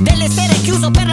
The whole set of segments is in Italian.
delle sere chiuso per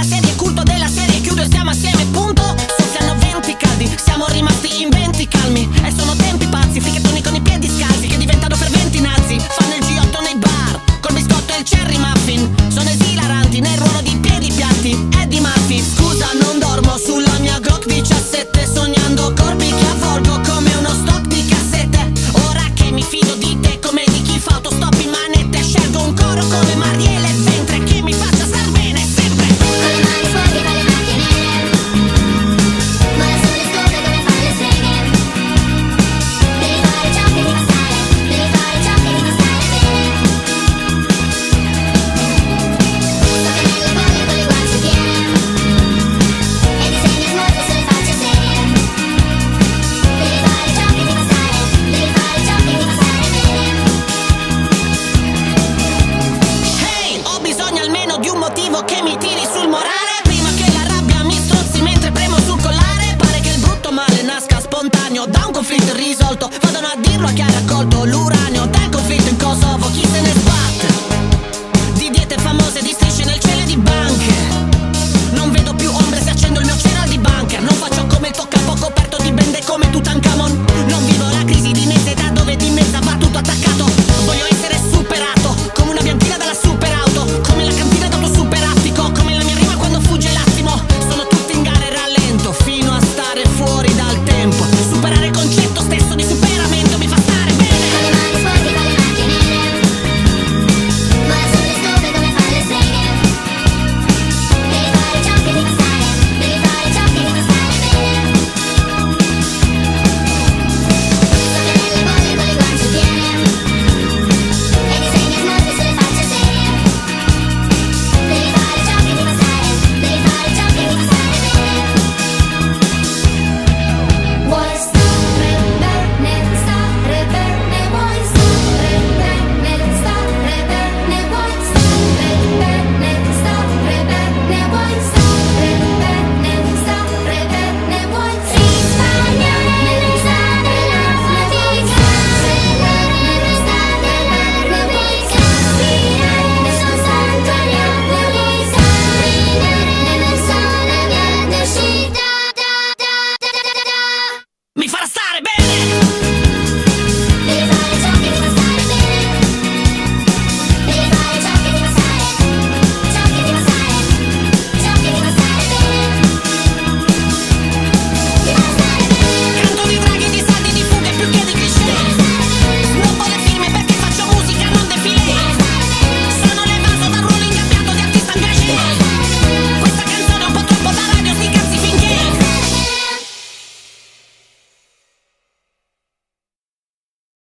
ha raccolto